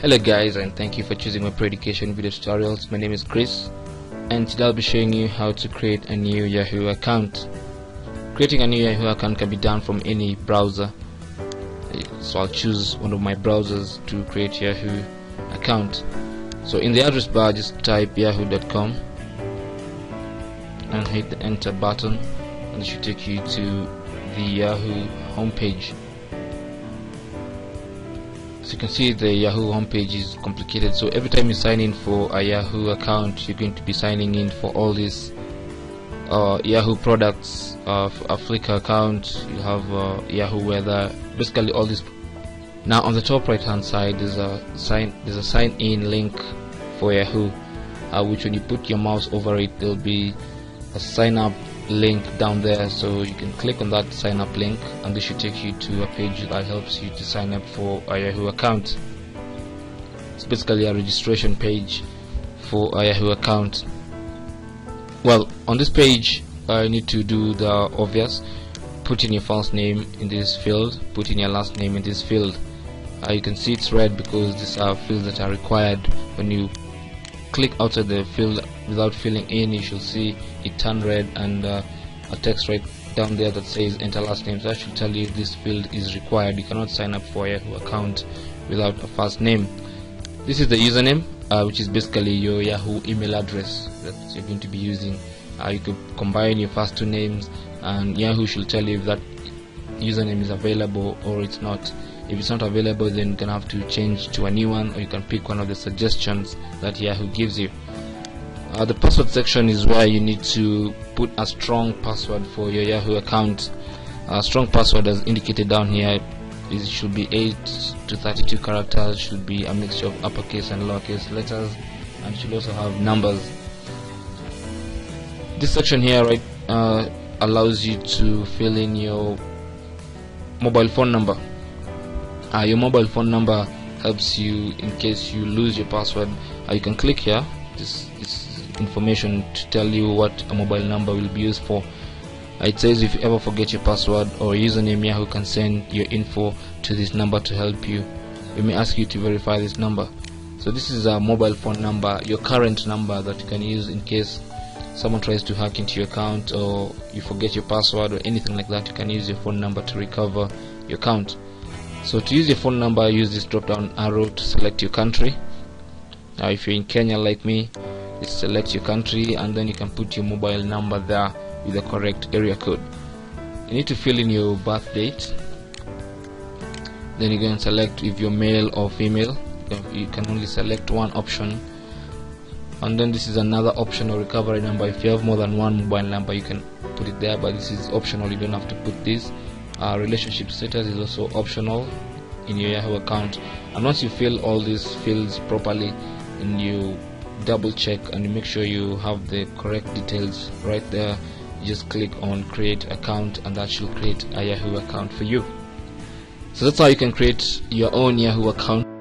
Hello guys and thank you for choosing my pre-education video tutorials. My name is Chris and today I'll be showing you how to create a new Yahoo account. Creating a new Yahoo account can be done from any browser. So I'll choose one of my browsers to create Yahoo account. So in the address bar just type yahoo.com and hit the enter button and it should take you to the Yahoo homepage. As you can see the Yahoo homepage is complicated. So every time you sign in for a Yahoo account you're going to be signing in for all these uh, Yahoo products uh, a Flickr account. You have uh, Yahoo weather. Basically all these. Now on the top right hand side there's a sign there's a sign in link for Yahoo uh, which when you put your mouse over it there'll be a sign up link down there so you can click on that sign up link and this should take you to a page that helps you to sign up for a Yahoo account. It's basically a registration page for a Yahoo account. Well on this page I need to do the obvious. Put in your first name in this field put in your last name in this field. Uh, you can see it's red because these are fields that are required when you click outside the field without filling in you should see it turn red and uh, a text right down there that says enter last name. So that should tell you this field is required. You cannot sign up for a Yahoo account without a first name. This is the username uh, which is basically your Yahoo email address that you're going to be using. Uh, you could combine your first two names and Yahoo should tell you if that username is available or it's not if it's not available then you can have to change to a new one or you can pick one of the suggestions that Yahoo gives you. Uh, the password section is where you need to put a strong password for your Yahoo account. A strong password as indicated down here it should be 8 to 32 characters should be a mixture of uppercase and lowercase letters and should also have numbers. This section here right uh, allows you to fill in your mobile phone number uh, your mobile phone number helps you in case you lose your password. Uh, you can click here. This is information to tell you what a mobile number will be used for. Uh, it says if you ever forget your password or username Yahoo can send your info to this number to help you. We may ask you to verify this number. So this is a mobile phone number your current number that you can use in case someone tries to hack into your account or you forget your password or anything like that. You can use your phone number to recover your account so to use your phone number use this drop down arrow to select your country. Now if you're in Kenya like me just select your country and then you can put your mobile number there with the correct area code. You need to fill in your birth date. Then you can select if you're male or female. You can only select one option. And then this is another optional recovery number. If you have more than one mobile number you can put it there but this is optional. You don't have to put this uh, relationship status is also optional in your Yahoo account. And once you fill all these fields properly and you double check and make sure you have the correct details right there just click on create account and that should create a Yahoo account for you. So that's how you can create your own Yahoo account